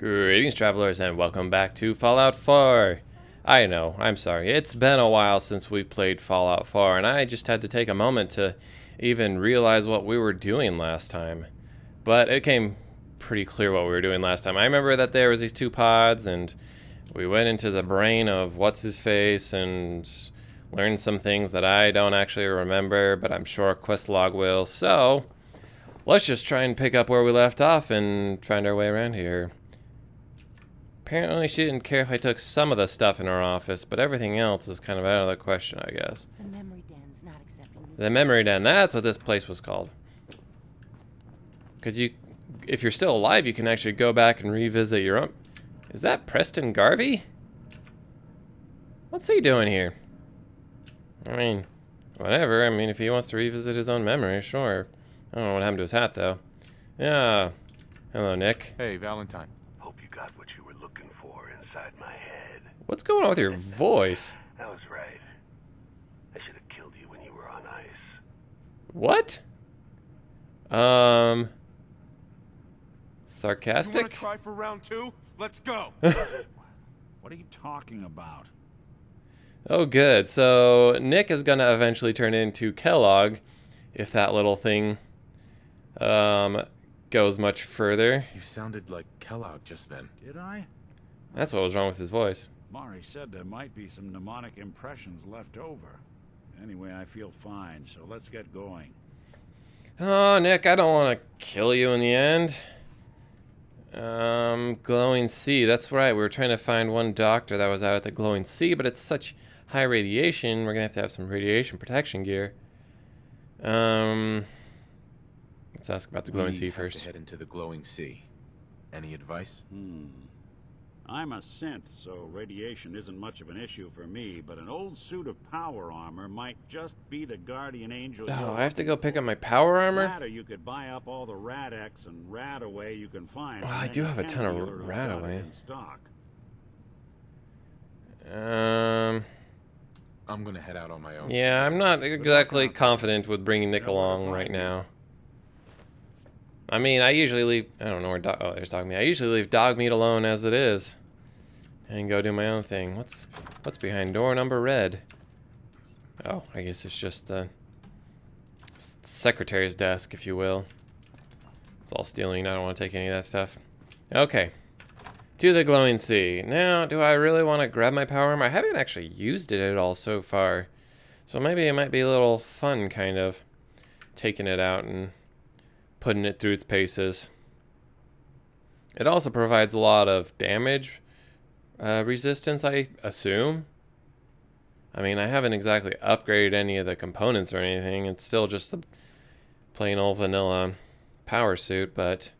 Greetings, travelers, and welcome back to Fallout 4. I know, I'm sorry, it's been a while since we've played Fallout 4, and I just had to take a moment to even realize what we were doing last time. But it came pretty clear what we were doing last time. I remember that there was these two pods, and we went into the brain of What's-His-Face, and learned some things that I don't actually remember, but I'm sure Questlog will, so... Let's just try and pick up where we left off and find our way around here. Apparently she didn't care if I took some of the stuff in her office, but everything else is kind of out of the question, I guess. The memory den's not accepting The memory den, that's what this place was called. Because you, if you're still alive, you can actually go back and revisit your own... Is that Preston Garvey? What's he doing here? I mean, whatever. I mean, if he wants to revisit his own memory, sure. I don't know what happened to his hat, though. Yeah. Hello, Nick. Hey, Valentine. Hope you got what you were looking for inside my head. What's going on with your voice? I was right. I should have killed you when you were on ice. What? Um... You wanna try for round two? Let's go. What are you talking about? Oh, good. So Nick is gonna eventually turn into Kellogg, if that little thing um, goes much further. you sounded like Kellogg just then. Did I? That's what was wrong with his voice. Mari said there might be some mnemonic impressions left over. Anyway, I feel fine, so let's get going. Oh, Nick, I don't want to kill you in the end. Um, glowing sea. That's right. We were trying to find one doctor that was out at the glowing sea, but it's such high radiation. We're gonna have to have some radiation protection gear. Um, let's ask about the glowing We sea have to first. head into the glowing sea. Any advice? Hmm. I'm a synth, so radiation isn't much of an issue for me, but an old suit of power armor might just be the guardian angel. Oh, I have to go pick up my power armor. That or you could buy up all the Rad-X and Radaway you can find. Well, I do have a ton of chem dealer who's got it Radaway. in stock. Um, I'm gonna head out on my own. yeah, I'm not exactly confident with bringing Nick Know where to along right now. I mean, I usually leave. I don't know where. Dog, oh, there's dog meat. I usually leave dog meat alone as it is, and go do my own thing. What's what's behind door number red? Oh, I guess it's just the secretary's desk, if you will. It's all stealing. I don't want to take any of that stuff. Okay. To the glowing sea. Now, do I really want to grab my power armor? I haven't actually used it at all so far. So maybe it might be a little fun, kind of, taking it out and putting it through its paces. It also provides a lot of damage uh, resistance, I assume. I mean, I haven't exactly upgraded any of the components or anything. It's still just a plain old vanilla power suit, but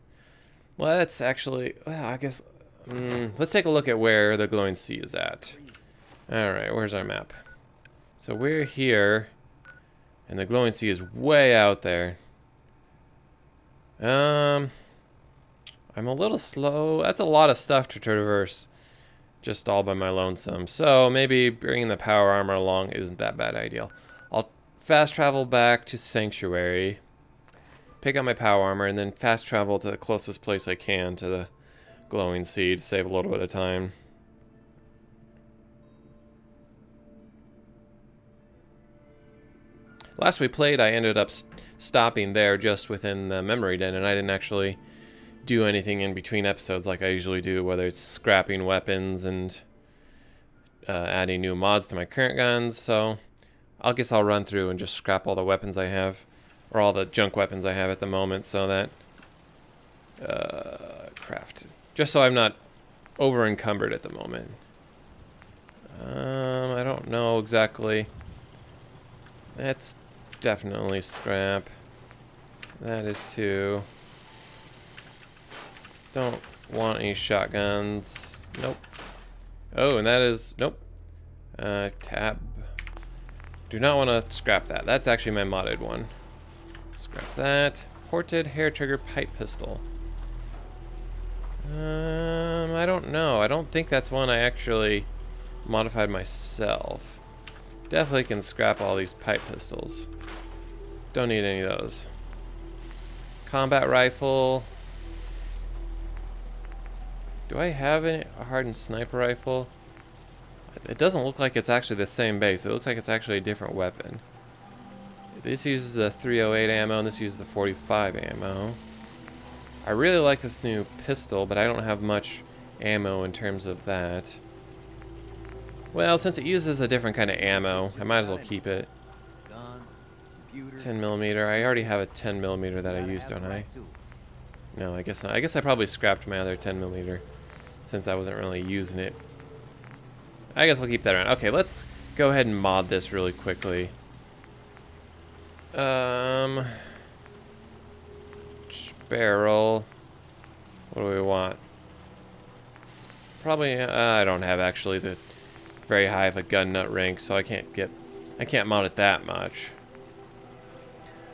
let's actually, well, I guess, mm, let's take a look at where the glowing sea is at. All right, where's our map? So we're here, and the glowing sea is way out there. Um, I'm a little slow. That's a lot of stuff to traverse, just all by my lonesome. So maybe bringing the power armor along isn't that bad ideal. I'll fast travel back to Sanctuary, pick up my power armor, and then fast travel to the closest place I can to the glowing sea to save a little bit of time. Last we played, I ended up stopping there just within the memory den, and I didn't actually do anything in between episodes like I usually do, whether it's scrapping weapons and uh, adding new mods to my current guns. So I guess I'll run through and just scrap all the weapons I have, or all the junk weapons I have at the moment, so that uh, craft, just so I'm not over encumbered at the moment. Um, I don't know exactly. That's definitely scrap. That is too. Don't want any shotguns. Nope. Oh, and that is nope. Uh, tab. Do not want to scrap that. That's actually my modded one. Scrap that. Ported hair trigger pipe pistol. Um, I don't know. I don't think that's one I actually modified myself. Definitely can scrap all these pipe pistols. Don't need any of those. Combat rifle. Do I have any, a hardened sniper rifle? It doesn't look like it's actually the same base. It looks like it's actually a different weapon. This uses the 308 ammo and this uses the 45 ammo. I really like this new pistol, but I don't have much ammo in terms of that. Well, since it uses a different kind of ammo, I might as well keep it. 10 millimeter. I already have a 10 millimeter that I used, don't I? No, I guess not. I guess I probably scrapped my other 10 millimeter since I wasn't really using it. I guess I'll keep that around. Okay, let's go ahead and mod this really quickly. Um, barrel. What do we want? Probably, uh, I don't have actually the very high of a gun nut rank, so I can't get, I can't mod it that much.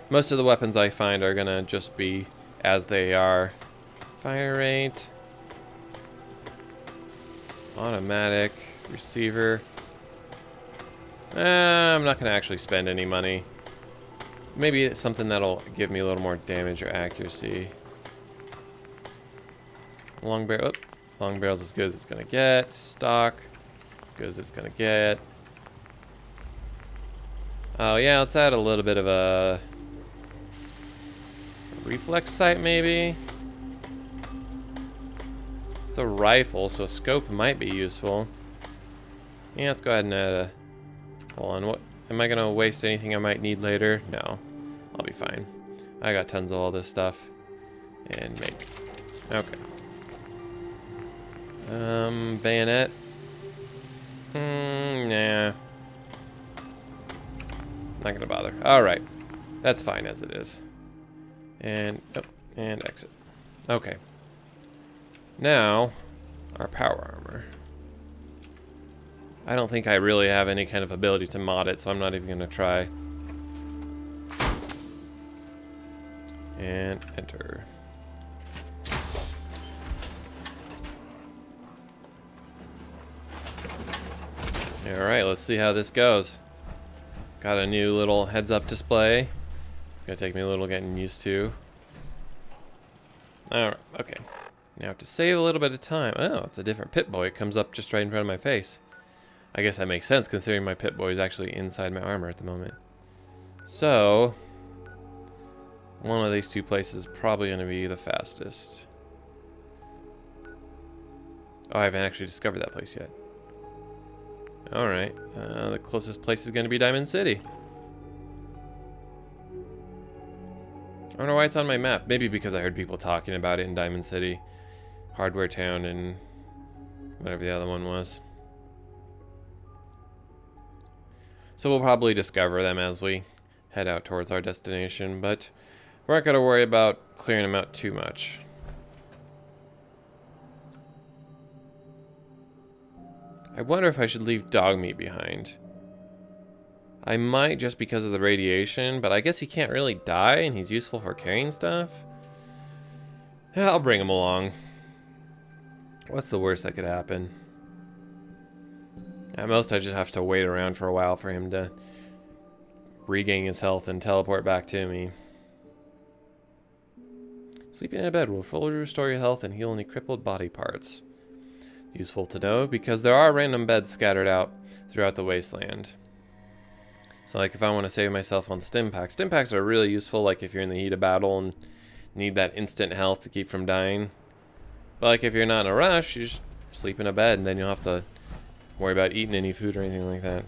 Most of the weapons I find are gonna just be as they are. Fire rate. Automatic. Receiver. Eh, I'm not gonna actually spend any money. Maybe it's something that'll give me a little more damage or accuracy. Long barrel. Oh, long barrel's as good as it's gonna get. Stock. As good as it's gonna get. Oh yeah, let's add a little bit of a reflex sight maybe. A rifle, so a scope might be useful. Yeah, let's go ahead and add a. Hold on, what? Am I gonna waste anything I might need later? No. I'll be fine. I got tons of all this stuff. And make. Okay. Um, bayonet. Hmm, nah. Not gonna bother. Alright. That's fine as it is. And, oh, and exit. Okay. Now, our power armor. I don't think I really have any kind of ability to mod it, so I'm not even going to try. And enter. Alright, let's see how this goes. Got a new little heads-up display. It's gonna take me a little getting used to. Alright, okay. Now to save a little bit of time. Oh, it's a different Pip-Boy. It comes up just right in front of my face. I guess that makes sense considering my Pip-Boy is actually inside my armor at the moment. So, one of these two places is probably going to be the fastest. Oh, I haven't actually discovered that place yet. Alright, uh, the closest place is going to be Diamond City. I don't know why it's on my map. Maybe because I heard people talking about it in Diamond City, Hardware Town, and whatever the other one was. So we'll probably discover them as we head out towards our destination, but we're not going to worry about clearing them out too much. I wonder if I should leave dog meat behind. I might just because of the radiation, but I guess he can't really die and he's useful for carrying stuff. I'll bring him along. What's the worst that could happen? At most, I just have to wait around for a while for him to regain his health and teleport back to me. Sleeping in a bed will fully restore your health and heal any crippled body parts. Useful to know because there are random beds scattered out throughout the wasteland. So like if I want to save myself on stim packs, stim packs are really useful like if you're in the heat of battle and need that instant health to keep from dying. But like if you're not in a rush, you just sleep in a bed and then you'll have to worry about eating any food or anything like that.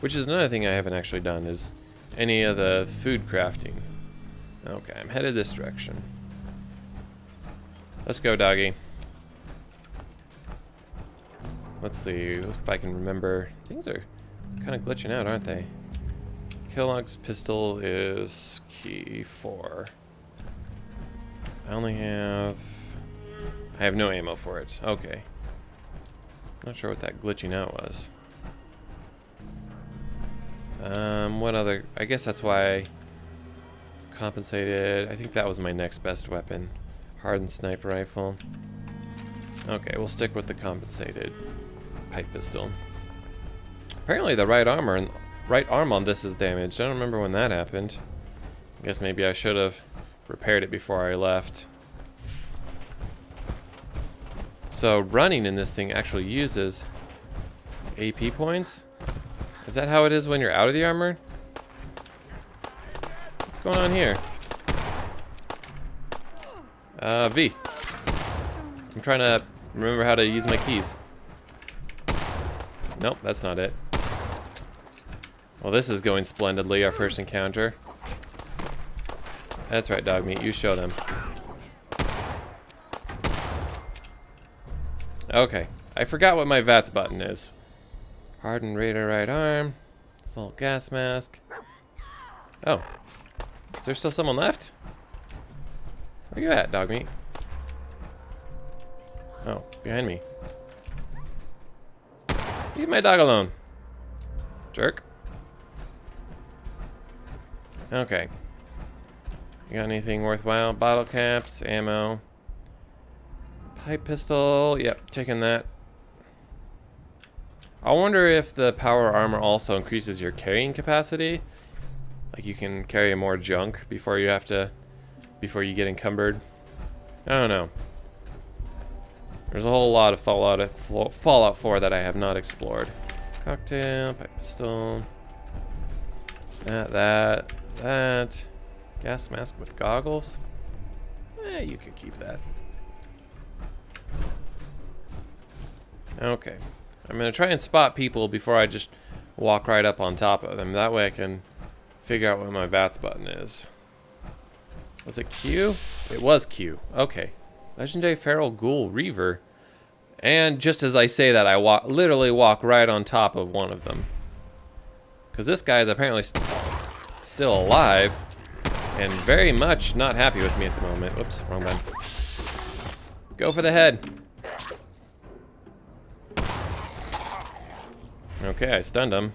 Which is another thing I haven't actually done is any of the food crafting. Okay, I'm headed this direction. Let's go, doggy. Let's see if I can remember. Things are kind of glitching out, aren't they? Kellogg's pistol is key four. I only have... I have no ammo for it. Okay. Not sure what that glitching out was. Um, what other... I guess that's why I compensated. I think that was my next best weapon. Hardened sniper rifle. Okay, we'll stick with the compensated pipe pistol. Apparently the right armor and right arm on this is damaged. I don't remember when that happened. I guess maybe I should have repaired it before I left. So running in this thing actually uses AP points? Is that how it is when you're out of the armor? What's going on here? Uh, V. I'm trying to remember how to use my keys. Nope, that's not it. Well, this is going splendidly, our first encounter. That's right, dog meat. You show them. Okay. I forgot what my VATS button is. Hardened raider right arm. Salt gas mask. Oh. Is there still someone left? Where you at, dog meat? Oh, behind me. Leave my dog alone. Jerk. Okay. You got anything worthwhile? Bottle caps, ammo. Pipe pistol. Yep, taking that. I wonder if the power armor also increases your carrying capacity. Like you can carry more junk before you have to, before you get encumbered. I don't know. There's a whole lot of Fallout, Fallout 4 that I have not explored. Cocktail, pipe pistol. That, that, that. Gas mask with goggles. Eh, you could keep that. Okay. I'm going to try and spot people before I just walk right up on top of them. That way I can figure out what my VATS button is. Was it Q? It was Q. Okay. Legendary Feral Ghoul Reaver. And just as I say that, I walk, literally walk right on top of one of them. Because this guy is apparently st still alive. And very much not happy with me at the moment. Whoops, wrong button. Go for the head. Okay, I stunned him.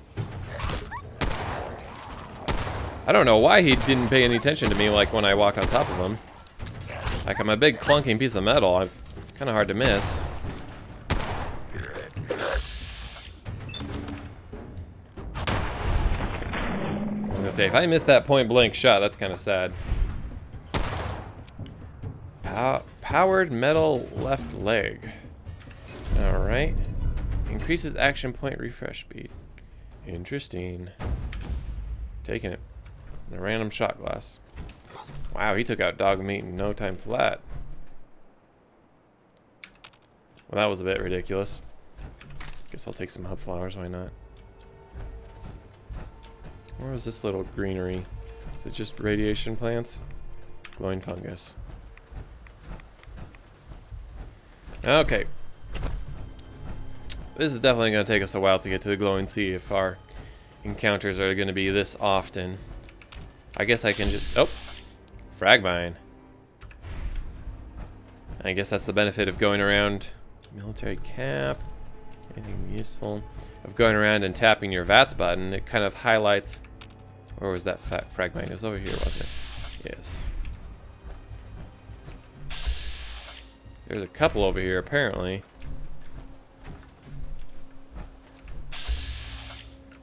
I don't know why he didn't pay any attention to me like when I walked on top of him. Like I'm a big clunking piece of metal. I'm kind of hard to miss. I was gonna say, if I miss that point blank shot, that's kind of sad. Pow powered metal left leg. Alright. Increases action point refresh speed. Interesting. Taking it. A random shot glass. Wow, he took out dog meat in no time flat. Well, that was a bit ridiculous. Guess I'll take some hub flowers, why not? Where was this little greenery? Is it just radiation plants? Glowing fungus. Okay. This is definitely going to take us a while to get to the glowing sea if our encounters are going to be this often. I guess I can just... Oh! Fragmine. I guess that's the benefit of going around military cap. Anything useful? Of going around and tapping your VATS button, it kind of highlights... Where was that fat fragmine? It was over here, wasn't it? Yes. There's a couple over here, apparently.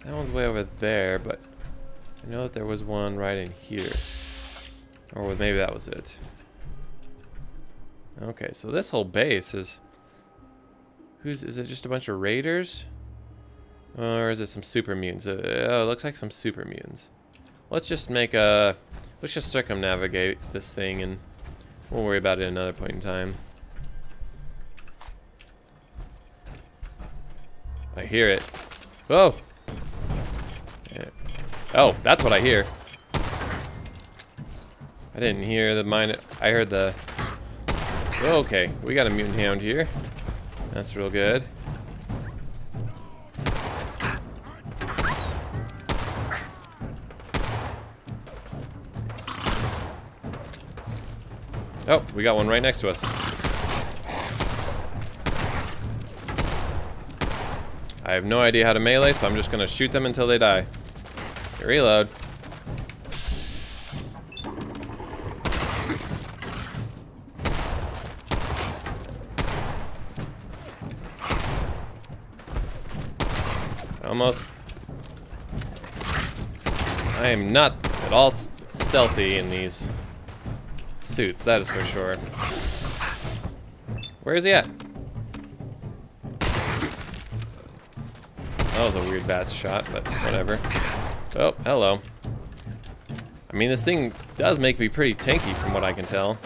That one's way over there, but I know that there was one right in here. Or maybe that was it. Okay, so this whole base is... Who's... Is it just a bunch of raiders? Or is it some super mutants? Uh, oh, it looks like some super mutants. Let's just make a... Let's just circumnavigate this thing and we'll worry about it another point in time. I hear it. Whoa! Oh, that's what I hear. I didn't hear the mine. I heard the... Okay, we got a mutant hound here. That's real good. Oh, we got one right next to us. I have no idea how to melee, so I'm just gonna shoot them until they die to reload. Almost. I am not at all stealthy in these suits, that is for sure. Where is he at? That was a weird VATS shot, but whatever. Oh, hello. I mean, this thing does make me pretty tanky from what I can tell.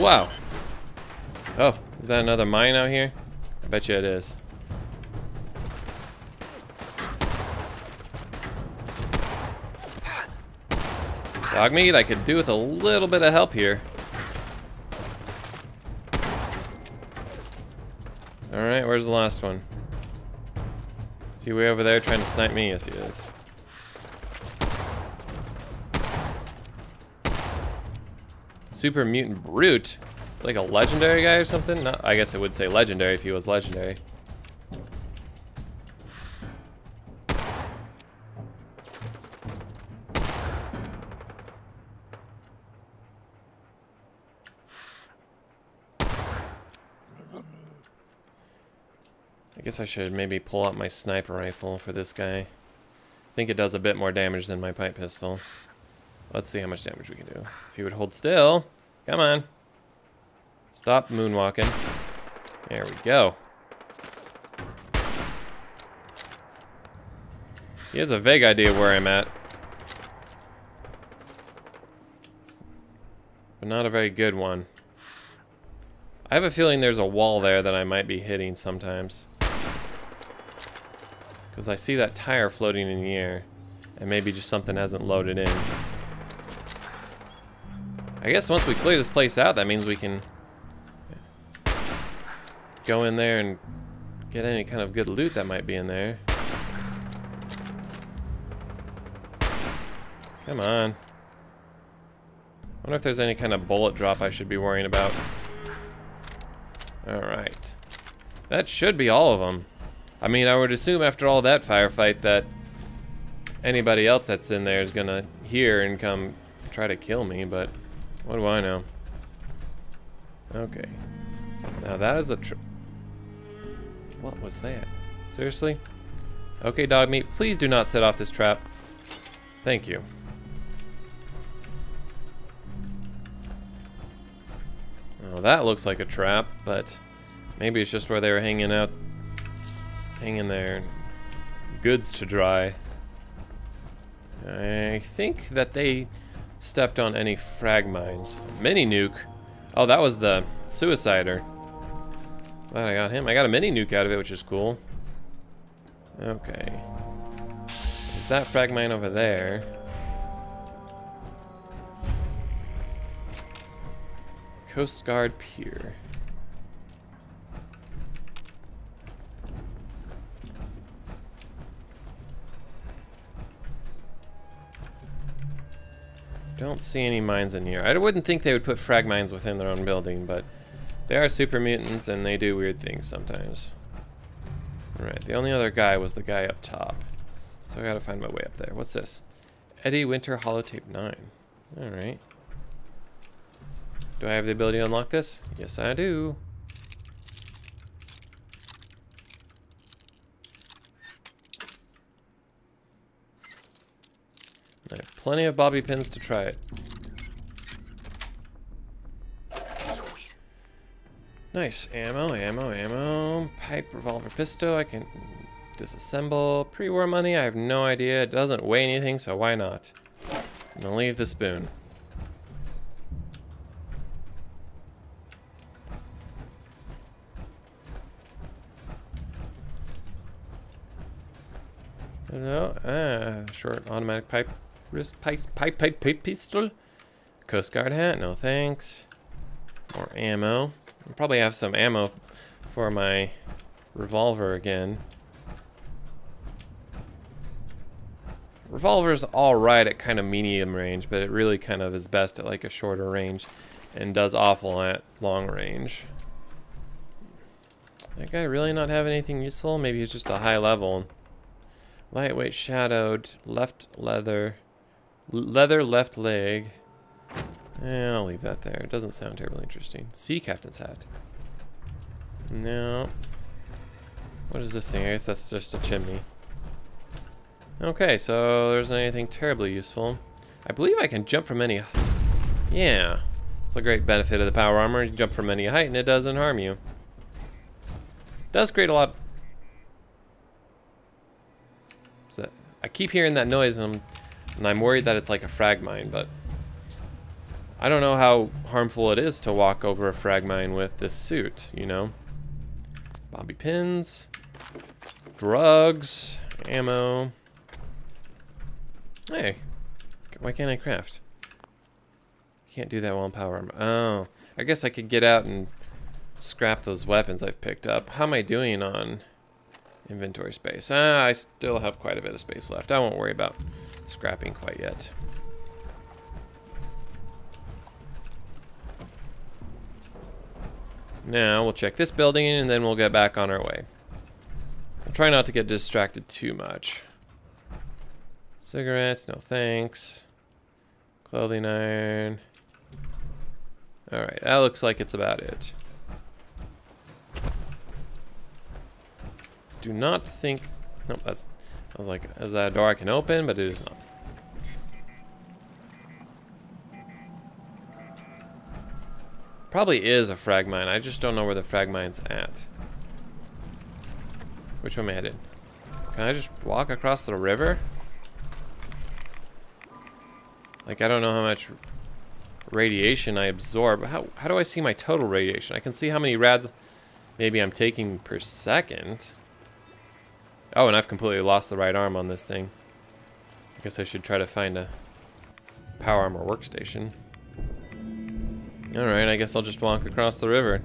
Wow. Oh, is that another mine out here? I bet you it is. Dog meat, I could do with a little bit of help here. Alright, where's the last one? Is he way over there trying to snipe me? Yes, he is. Super Mutant Brute? Like a legendary guy or something? No, I guess it would say legendary if he was legendary. I guess I should maybe pull out my sniper rifle for this guy. I think it does a bit more damage than my pipe pistol. Let's see how much damage we can do. If he would hold still. Come on. Stop moonwalking. There we go. He has a vague idea where I'm at. But not a very good one. I have a feeling there's a wall there that I might be hitting sometimes. Because I see that tire floating in the air. And maybe just something hasn't loaded in. I guess once we clear this place out, that means we can go in there and get any kind of good loot that might be in there. Come on. I wonder if there's any kind of bullet drop I should be worrying about. Alright. That should be all of them. I mean, I would assume after all that firefight that anybody else that's in there is gonna hear and come try to kill me, but what do I know? Okay. Now that is a tr- What was that? Seriously? Okay, dog meat, please do not set off this trap. Thank you. Oh, that looks like a trap, but maybe it's just where they were hanging out hanging there. Goods to dry. I think that they stepped on any frag mines. Mini nuke. Oh, that was the suicider. Glad I got him. I got a mini nuke out of it, which is cool. Okay. Is that frag mine over there? Coast Guard Pier. I don't see any mines in here. I wouldn't think they would put frag mines within their own building, but they are super mutants and they do weird things sometimes. Alright, the only other guy was the guy up top. So I gotta find my way up there. What's this? Eddie Winter Holotape 9. Alright. Do I have the ability to unlock this? Yes, I do. Plenty of bobby pins to try it. Sweet. Nice. Ammo, ammo, ammo. Pipe, revolver, pistol. I can disassemble. Pre-war money. I have no idea. It doesn't weigh anything, so why not? I'm gonna leave the spoon. Hello. Ah, short automatic pipe. Wrist pipe, pipe, pipe, pipe pistol. Coast Guard hat. No thanks. More ammo. I'll probably have some ammo for my revolver again. Revolver's alright at kind of medium range, but it really kind of is best at like a shorter range and does awful at long range. That guy really not have anything useful? Maybe he's just a high level. Lightweight shadowed, left leather, Leather left leg. Eh, I'll leave that there. It doesn't sound terribly interesting. Sea captain's hat. No. What is this thing? I guess that's just a chimney. Okay, so there's anything terribly useful. I believe I can jump from any... Yeah. It's a great benefit of the power armor. You jump from any height and it doesn't harm you. It does create a lot... That... I keep hearing that noise and I'm and I'm worried that it's like a frag mine, but I don't know how harmful it is to walk over a frag mine with this suit, you know? Bobby pins, drugs, ammo. Hey, why can't I craft? Can't do that while in power armor. Oh, I guess I could get out and scrap those weapons I've picked up. How am I doing on inventory space? Ah, I still have quite a bit of space left. I won't worry about scrapping quite yet. Now we'll check this building and then we'll get back on our way. I'll try not to get distracted too much. Cigarettes, no thanks. Clothing iron. Alright, that looks like it's about it. Do not think... Nope, that's... I was like, is that a door I can open? But it is not. Probably is a frag mine. I just don't know where the frag mine's at. Which one am I headed? Can I just walk across the river? Like, I don't know how much radiation I absorb. How, how do I see my total radiation? I can see how many rads maybe I'm taking per second. Oh, and I've completely lost the right arm on this thing. I guess I should try to find a power armor workstation. Alright, I guess I'll just walk across the river.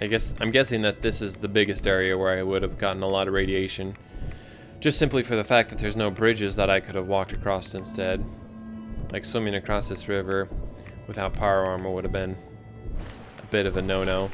I guess, I'm guessing that this is the biggest area where I would have gotten a lot of radiation. Just simply for the fact that there's no bridges that I could have walked across instead. Like swimming across this river without power armor would have been a bit of a no-no.